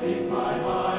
seek my mind.